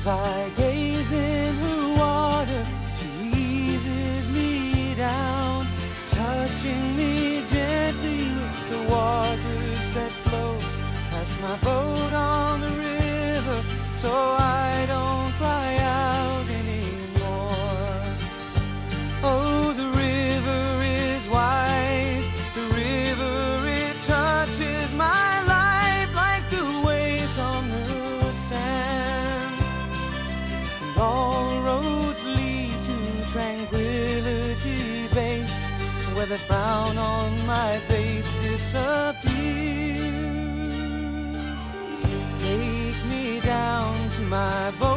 As I gaze in her water, she eases me down, touching me gently with the waters that flow past my body. tranquility base where the frown on my face disappears. Take me down to my bones.